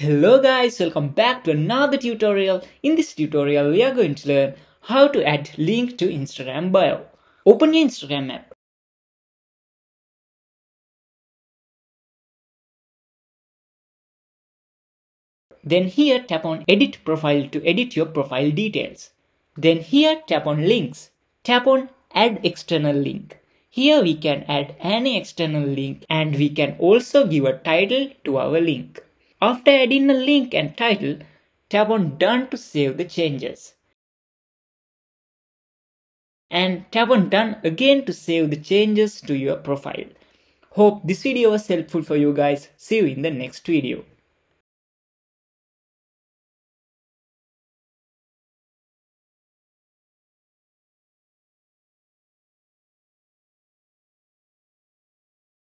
Hello guys, welcome back to another tutorial. In this tutorial, we are going to learn how to add link to Instagram bio. Open your Instagram app. Then here tap on edit profile to edit your profile details. Then here tap on links. Tap on add external link. Here we can add any external link and we can also give a title to our link. After adding a link and title, tap on Done to save the changes. And tap on Done again to save the changes to your profile. Hope this video was helpful for you guys. See you in the next video.